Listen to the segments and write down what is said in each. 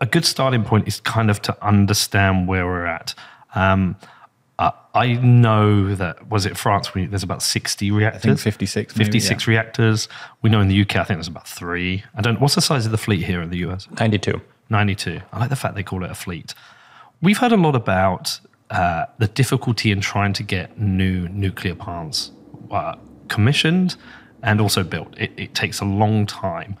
A good starting point is kind of to understand where we're at. Um, uh, I know that was it France. We, there's about 60 reactors. I think 56. maybe, 56 yeah. reactors. We know in the UK, I think there's about three. I don't. What's the size of the fleet here in the US? 92. 92. I like the fact they call it a fleet. We've heard a lot about uh, the difficulty in trying to get new nuclear plants uh, commissioned and also built. It, it takes a long time.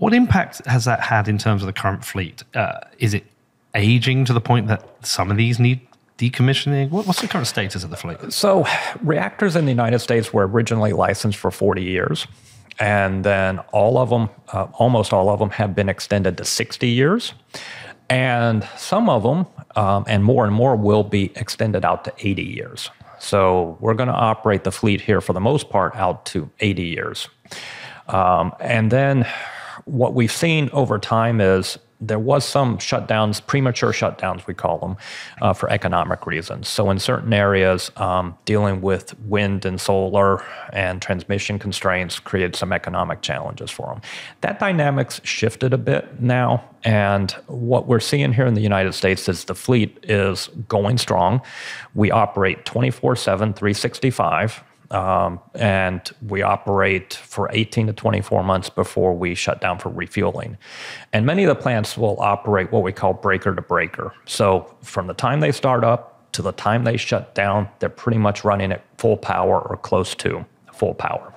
What impact has that had in terms of the current fleet? Uh, is it aging to the point that some of these need decommissioning? What, what's the current status of the fleet? So, reactors in the United States were originally licensed for 40 years. And then all of them, uh, almost all of them, have been extended to 60 years. And some of them, um, and more and more, will be extended out to 80 years. So we're going to operate the fleet here for the most part out to 80 years. Um, and then what we've seen over time is there was some shutdowns, premature shutdowns, we call them, uh, for economic reasons. So in certain areas, um, dealing with wind and solar and transmission constraints created some economic challenges for them. That dynamics shifted a bit now, and what we're seeing here in the United States is the fleet is going strong. We operate 24/7, 365. Um, and we operate for 18 to 24 months before we shut down for refueling. And many of the plants will operate what we call breaker to breaker. So from the time they start up to the time they shut down, they're pretty much running at full power or close to full power.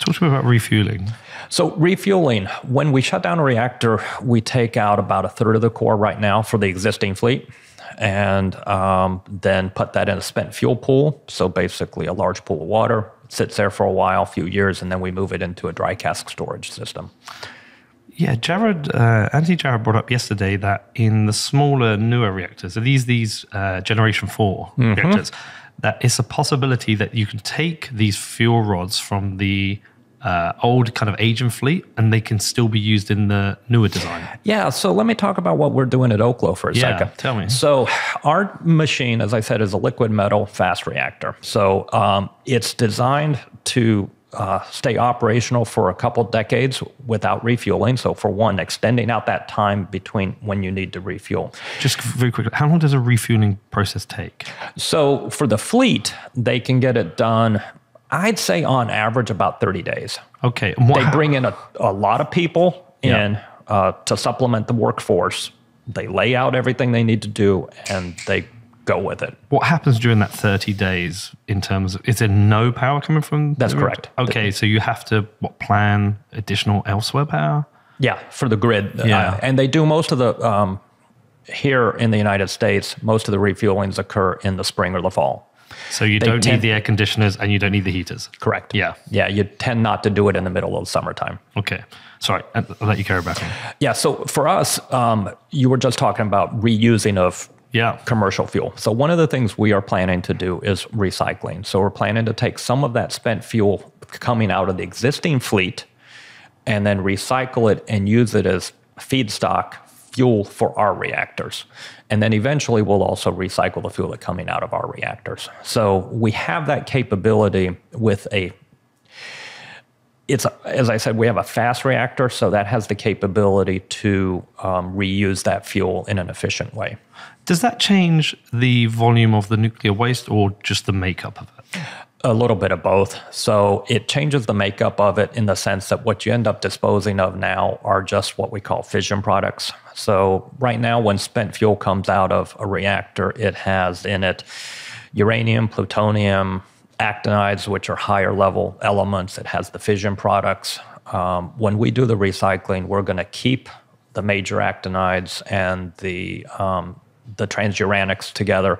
Talk to me about refueling. So, refueling, when we shut down a reactor, we take out about a third of the core right now for the existing fleet and um, then put that in a spent fuel pool. So basically, a large pool of water it sits there for a while, a few years, and then we move it into a dry cask storage system. Yeah, Jared, uh, Anthony Jared brought up yesterday that in the smaller, newer reactors, so these these uh, Generation 4 reactors, that it's a possibility that you can take these fuel rods from the uh, old kind of aging fleet and they can still be used in the newer design. Yeah, so let me talk about what we're doing at Oklo for a Yeah, second. tell me. So, our machine, as I said, is a liquid metal fast reactor. So, um, it's designed to uh, stay operational for a couple decades without refueling. So, for one, extending out that time between when you need to refuel. Just very quickly, how long does a refueling process take? So, for the fleet, they can get it done, I'd say on average, about 30 days. Okay, what They bring in a, a lot of people Yeah. in uh, to supplement the workforce. They lay out everything they need to do and they go with it. what happens during that 30 days in terms of is there no power coming from That's the- correct. okay so you have to what plan additional elsewhere power Yeah, for the grid. Yeah. Uh, and they do most of the, um, here in the United States, most of the refuelings occur in the spring or the fall. So you They don't tend- need the air conditioners and you don't need the heaters Correct. Yeah. Yeah, you tend not to do it in the middle of summertime. okay sorry i'll let you carry back on Yeah, so for us, um, you were just talking about reusing of yeah commercial fuel. So one of the things we are planning to do is recycling. So we're planning to take some of that spent fuel coming out of the existing fleet and then recycle it and use it as feedstock fuel for our reactors. And then eventually we'll also recycle the fuel that's coming out of our reactors. So we have that capability with a it's as I said, we have a fast reactor, so that has the capability to um, reuse that fuel in an efficient way. does that change the volume of the nuclear waste or just the makeup of it A little bit of both. So it changes the makeup of it in the sense that what you end up disposing of now are just what we call fission products. So right now, when spent fuel comes out of a reactor, it has in it uranium, plutonium, actinides, which are higher level elements. It has the fission products. Um, when we do the recycling, we're going to keep the major actinides and the um, the transuranics together,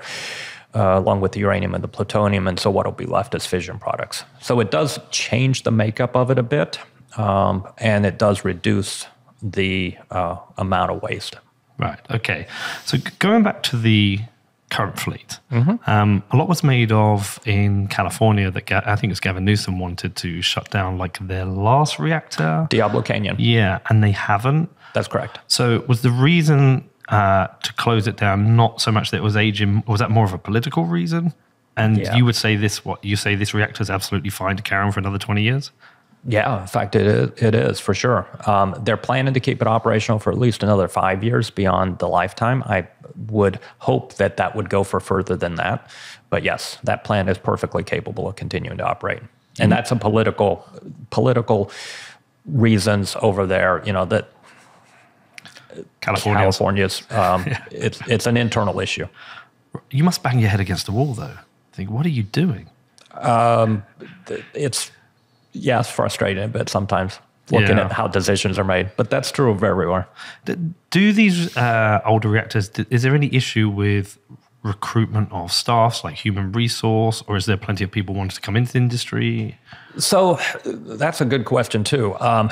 uh, along with the uranium and the plutonium, and so what'll be left is fission products. So it does change the makeup of it a bit, um, and it does reduce the uh, amount of waste. right okay so going back to the current fleet Mm-hmm. um, a lot was made of in california that Ga- i think it's gavin newsom wanted to shut down like their last reactor Diablo Canyon. yeah and they haven't That's correct. So was the reason uh, to close it down not so much that it was aging? Was that more of a political reason? And Yeah. you would say this? What you say? This reactor is absolutely fine to carry on for another twenty years? Yeah, in fact, it is, it is for sure. Um, they're planning to keep it operational for at least another five years beyond the lifetime. I would hope that that would go for further than that. But yes, that plant is perfectly capable of continuing to operate. And that's a political, political reasons over there, you know, that California. California's, um, it's, it's an internal issue. You must bang your head against the wall, though. Think, what are you doing? It's, yeah, it's frustrating, but sometimes looking Yeah. at how decisions are made. But that's true of everywhere. Do these uh, older reactors, is there any issue with recruitment of staffs, like human resource, or is there plenty of people wanting to come into the industry? So that's a good question too. Um,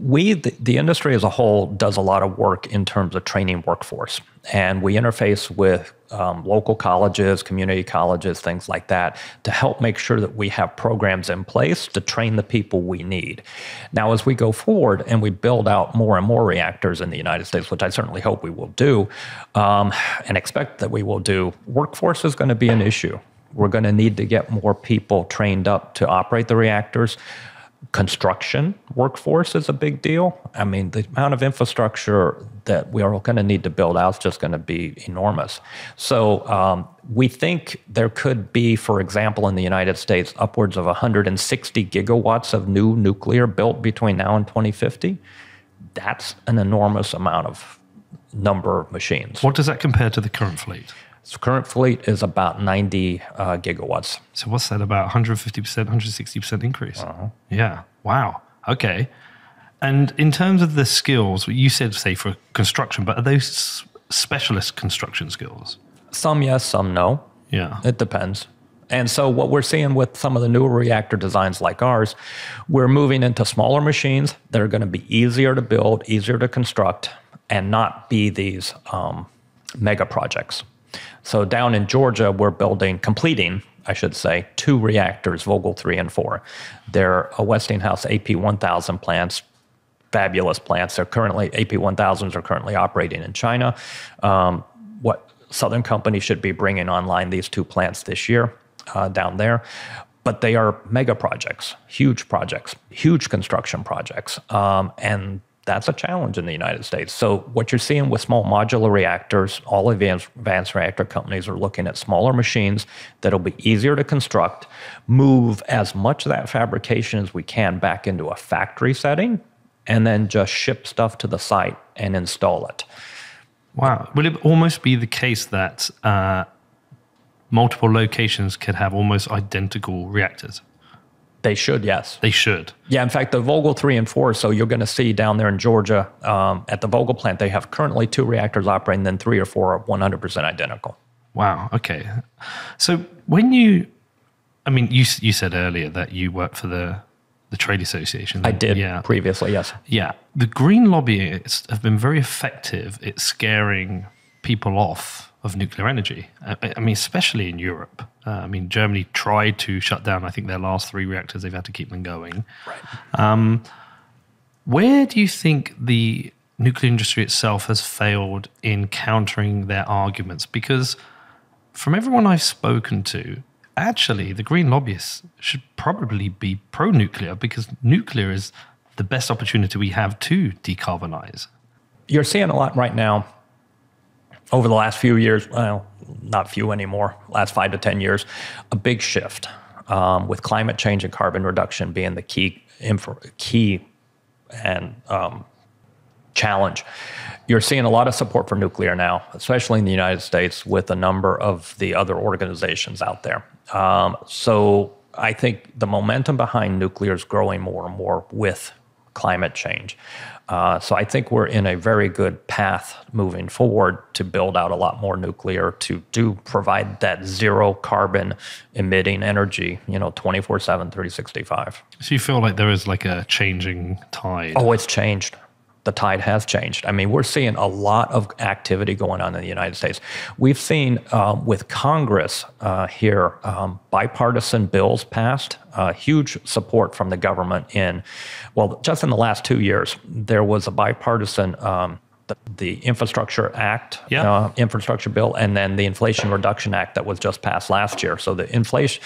we, the, the industry as a whole, does a lot of work in terms of training workforce, and we interface with um, local colleges, community colleges, things like that, to help make sure that we have programs in place to train the people we need. Now, as we go forward and we build out more and more reactors in the United States, which I certainly hope we will do, um, and expect that we will do, workforce is going to be an issue. We're going to need to get more people trained up to operate the reactors. Construction workforce is a big deal. I mean, the amount of infrastructure that we are going to need to build out is just going to be enormous. So, um, we think there could be, for example, in the United States, upwards of 160 gigawatts of new nuclear built between now and 2050. That's an enormous amount of number of machines. What does that compare to the current fleet? So current fleet is about 90 uh, gigawatts. So what's that about 150%, 160% increase? Yeah. Wow. Okay. And in terms of the skills, you said, say, for construction, but are those specialist construction skills? Some yes, some no. Yeah. It depends. And so, what we're seeing with some of the newer reactor designs like ours, we're moving into smaller machines that are going to be easier to build, easier to construct, and not be these um, mega projects. So, down in Georgia, we're building, completing, I should say, two reactors, Vogtle 3 and 4. They're a Westinghouse AP 1000 plants, fabulous plants. They're currently, AP 1000s are currently operating in China. Um, what Southern Company should be bringing online these two plants this year uh, down there. But they are mega projects, huge projects, huge construction projects. Um, and that's a challenge in the United States. So, what you're seeing with small modular reactors, all advanced, advanced reactor companies are looking at smaller machines that'll be easier to construct, move as much of that fabrication as we can back into a factory setting, and then just ship stuff to the site and install it. Wow. Will it almost be the case that uh, multiple locations could have almost identical reactors? They should, yes. They should. Yeah, in fact, the Vogtle 3 and 4, so you're going to see down there in Georgia um, at the Vogtle plant, they have currently two reactors operating, then three or four are 100% identical. Wow. Okay. So when you, I mean, you you said earlier that you work for the the trade association. I did Yeah. previously, yes. Yeah. The green lobbyists have been very effective at scaring people off of nuclear energy. I, I mean, especially in Europe. Uh, I mean, Germany tried to shut down, I think, their last three reactors. They've had to keep them going. Um, where do you think the nuclear industry itself has failed in countering their arguments? Because from everyone I've spoken to, actually, the green lobbyists should probably be pro nuclear because nuclear is the best opportunity we have to decarbonize. You're seeing a lot right now over the last few years, well, not few anymore, last five to 10 years, a big shift um, with climate change and carbon reduction being the key, info, key and um, challenge. You're seeing a lot of support for nuclear now, especially in the United States, with a number of the other organizations out there. Um, so I think the momentum behind nuclear is growing more and more with climate change. Uh, so I think we're in a very good path moving forward to build out a lot more nuclear to do provide that zero carbon emitting energy, you know, 24 7, 365. So you feel like there is like a changing tide. Oh, it's changed. The tide has changed. I mean, we're seeing a lot of activity going on in the United States. We've seen um, with Congress uh, here um, bipartisan bills passed, uh, huge support from the government in, well, just in the last two years, there was a bipartisan um, the, the Infrastructure Act, Yeah. uh, infrastructure bill, and then the Inflation Reduction Act that was just passed last year. So the inflation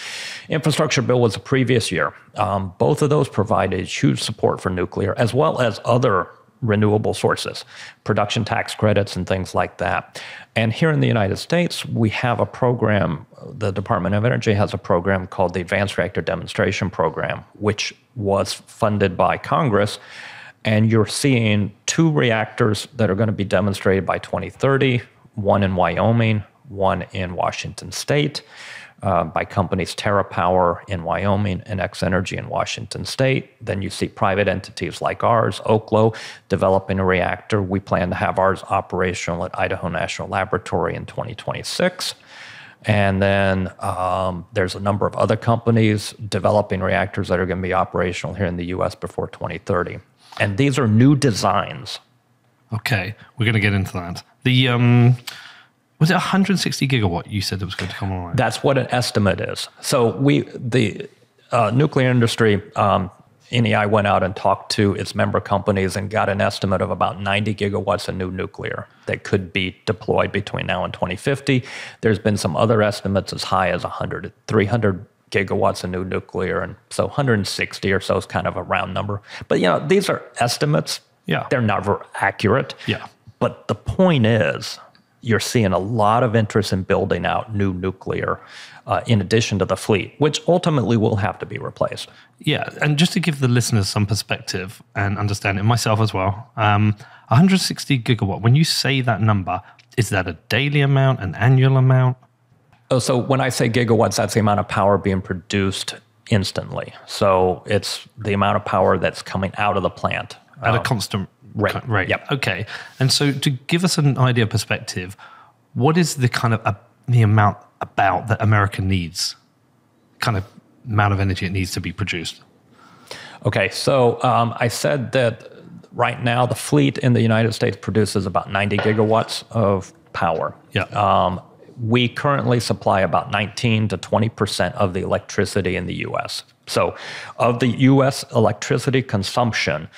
infrastructure bill was the previous year. Um, both of those provided huge support for nuclear, as well as other renewable sources, production tax credits, and things like that. And here in the United States, we have a program. The Department of Energy has a program called the Advanced Reactor Demonstration Program, which was funded by Congress and you're seeing two reactors that are going to be demonstrated by 2030 one in Wyoming, one in Washington State. Uh, by companies TerraPower in Wyoming and X Energy in Washington State. Then you see private entities like ours, Oklo, developing a reactor. We plan to have ours operational at Idaho National Laboratory in 2026. And then um, there's a number of other companies developing reactors that are going to be operational here in the US before 2030. And these are new designs. Okay, we're going to get into that. The um, was it 160 gigawatt? You said that was going to come online. That's what an estimate is. So we, the uh, nuclear industry, um, NEI went out and talked to its member companies and got an estimate of about 90 gigawatts of new nuclear that could be deployed between now and 2050. There's been some other estimates as high as 100, 300 gigawatts of new nuclear, and so 160 or so is kind of a round number. But you know, these are estimates. Yeah. they're never accurate. Yeah. But the point is, you're seeing a lot of interest in building out new nuclear uh, in addition to the fleet, which ultimately will have to be replaced. Yeah, and just to give the listeners some perspective and understanding, myself as well, um, 160 gigawatt. When you say that number, is that a daily amount, an annual amount? Oh, so when I say gigawatts, that's the amount of power being produced instantly. So it's the amount of power that's coming out of the plant. at a constant rate. rate. Yep. Okay. And so, to give us an idea of perspective, what is the kind of uh, the amount about that America needs? Kind of amount of energy it needs to be produced. Okay, so um, I said that right now the fleet in the United States produces about 90 gigawatts of power. Yeah. Um, we currently supply about 19 to 20 percent of the electricity in the U.S. So, of the U.S. electricity consumption,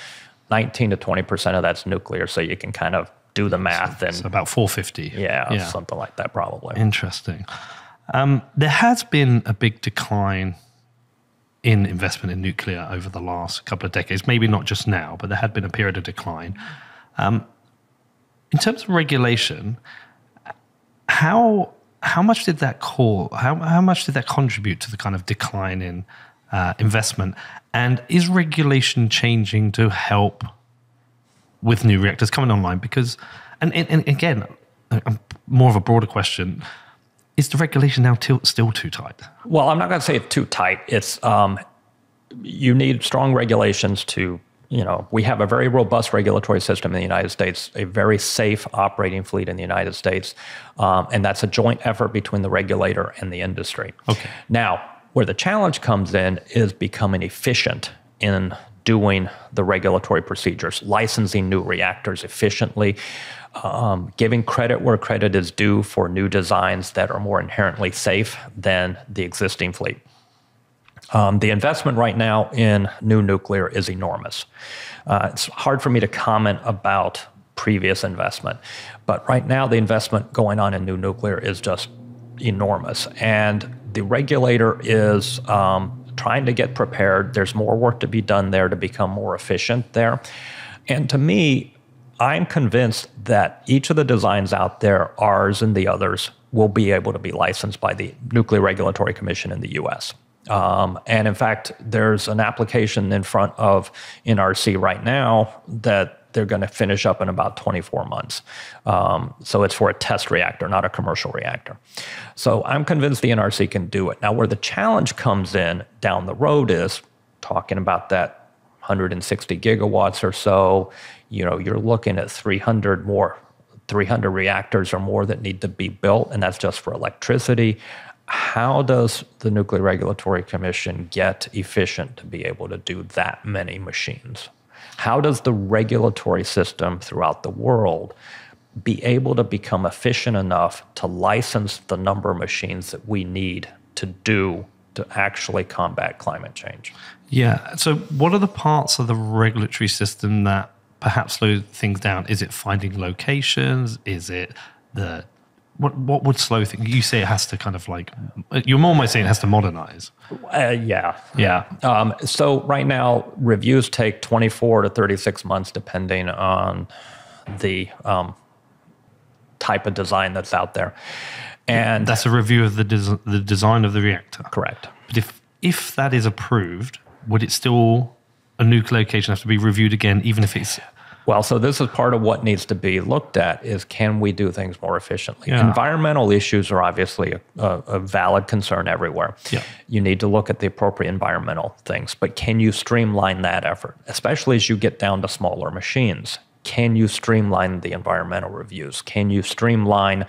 19 to 20 percent of that's nuclear. So you can kind of do the math and So about 450. yeah, something like that probably. Interesting. Um, there has been a big decline in investment in nuclear over the last couple of decades. Maybe not just now, but there had been a period of decline. Um, in terms of regulation, how how much did that call? How how much did that contribute to the kind of decline in uh, investment? And is regulation changing to help with new reactors coming online? Because, and, and, and again, more of a broader question: Is the regulation now til- still too tight? Well, I'm not going to say it's too tight. It's um, you need strong regulations to, you know, we have a very robust regulatory system in the United States, a very safe operating fleet in the United States, um, and that's a joint effort between the regulator and the industry. Okay. Now, where the challenge comes in is becoming efficient in doing the regulatory procedures, licensing new reactors efficiently, um, giving credit where credit is due for new designs that are more inherently safe than the existing fleet. Um, the investment right now in new nuclear is enormous. Uh, it's hard for me to comment about previous investment, but right now the investment going on in new nuclear is just enormous. And the regulator is um, trying to get prepared. There's more work to be done there to become more efficient there. And to me, I'm convinced that each of the designs out there, ours and the others, will be able to be licensed by the Nuclear Regulatory Commission in the US. Um, and in fact, there's an application in front of NRC right now that they're going to finish up in about 24 months. Um, so it's for a test reactor, not a commercial reactor. So I'm convinced the NRC can do it. Now, where the challenge comes in down the road is talking about that 160 gigawatts or so. You know, you're looking at 300 more, 300 reactors or more that need to be built, and that's just for electricity how does the Nuclear Regulatory Commission get efficient to be able to do that many machines? How does the regulatory system throughout the world be able to become efficient enough to license the number of machines that we need to do to actually combat climate change? Yeah. So, what are the parts of the regulatory system that perhaps slow things down? Is it finding locations? Is it the what what would slow things? You say it has to kind of like you're almost saying it has to modernize. Uh, yeah, yeah. Um, so right now, reviews take 24 to 36 months, depending on the um, type of design that's out there. And That's a review of the des- the design of the reactor. correct. But if if that is approved, would it still a nuclear location have to be reviewed again, even if it's Well, so this is part of what needs to be looked at is can we do things more efficiently? Yeah. Environmental issues are obviously a, a, a valid concern everywhere. Yeah. You need to look at the appropriate environmental things, but can you streamline that effort, especially as you get down to smaller machines? Can you streamline the environmental reviews? Can you streamline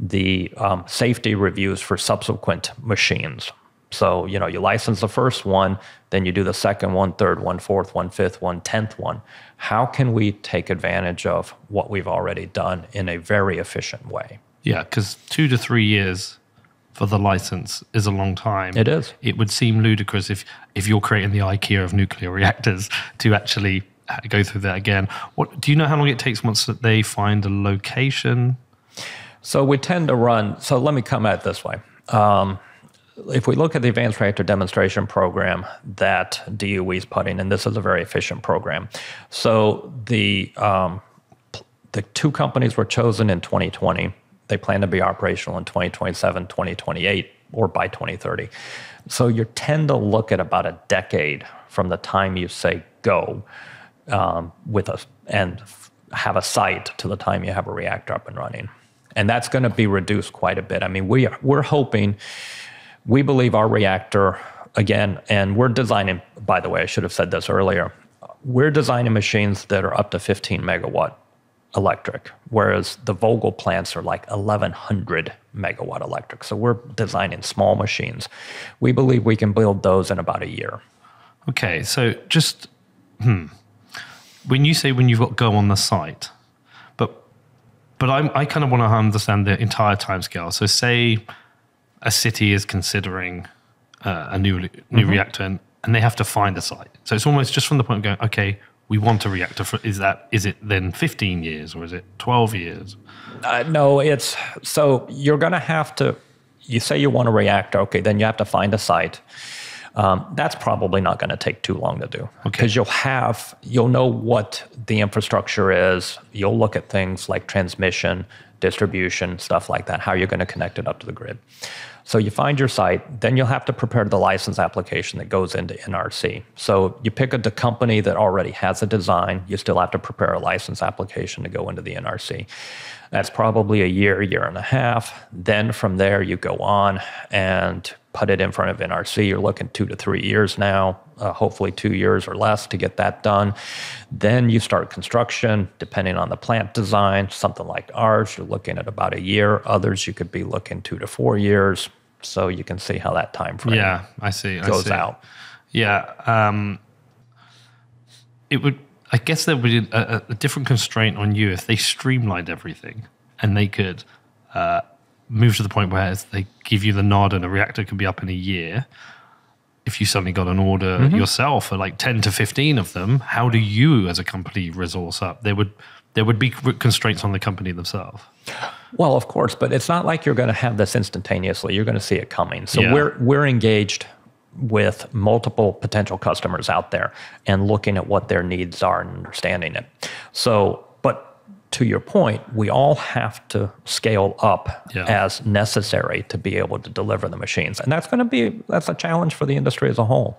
the um, safety reviews for subsequent machines? So, you know, you license the first one, then you do the second one, third one, fourth one, fifth one, tenth one. How can we take advantage of what we've already done in a very efficient way? yeah, because two to three years for the license is a long time. It is. It would seem ludicrous if if you're creating the IKEA of nuclear reactors to actually uh, go through that again. What do you know how long it takes once that they find a location? So we tend to run. So let me come at it this way. Um, if we look at the Advanced Reactor Demonstration Program that DOE is putting, and this is a very efficient program. So the um, the two companies were chosen in 2020. They plan to be operational in 2027, 2028, or by 2030. So you tend to look at about a decade from the time you say go um, with us and have a site to the time you have a reactor up and running. And that's going to be reduced quite a bit. I mean, we, we're hoping, we believe our reactor, again, and we're designing, by the way, I should have said this earlier, we're designing machines that are up to 15 megawatt electric, whereas the Vogtle plants are like 1100 megawatt electric. So we're designing small machines. We believe we can build those in about a year. Okay, so just hmm. when you say when you've got go on the site, but but I'm, I kind of want to understand the entire timescale. So say a city is considering uh, a new new reactor and, and they have to find a site. So it's almost just from the point of going, okay, we want a reactor. For, is that is it then 15 years or is it 12 years? Uh, no, it's so you're going to have to. You say you want a reactor, okay? Then you have to find a site. Um, that's probably not going to take too long to do because you'll have you'll know what the infrastructure is. You'll look at things like transmission, distribution, stuff like that. How you're going to connect it up to the grid. So you find your site, then you'll have to prepare the license application that goes into NRC. So you pick a company that already has a design. You still have to prepare a license application to go into the NRC. That's probably a year, year and a half. Then from there, you go on and put it in front of NRC. You're looking two to three years now, uh, hopefully two years or less to get that done. Then you start construction, depending on the plant design. Something like ours, you're looking at about a year. Others, you could be looking two to four years. So you can see how that time frame Yeah, I see. I goes see. out. Yeah. Um, it would, I guess there would be a, a- different constraint on you if they streamlined everything and they could uh, move to the point where they give you the nod and a reactor can be up in a year. If you suddenly got an order yourself for like 10 to 15 of them, how do you as a company resource up? There would, there would be constraints on the company themselves. Well, of course, but it's not like you're going to have this instantaneously. You're going to see it coming. So Yeah. we're we're engaged with multiple potential customers out there and looking at what their needs are and understanding it. So, but to your point, we all have to scale up Yeah. as necessary to be able to deliver the machines. And that's going to be that's a challenge for the industry as a whole.